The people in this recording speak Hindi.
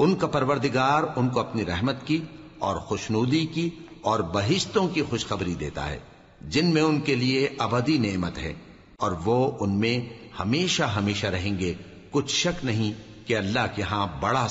उनका परवरदिगार उनको अपनी रहमत की और खुशनूदी की और बहिश्तों की खुशखबरी देता है, जिनमें उनके लिए अबदी नेमत है। और वो उनमें हमेशा हमेशा रहेंगे। कुछ शक नहीं कि अल्लाह के यहाँ बड़ा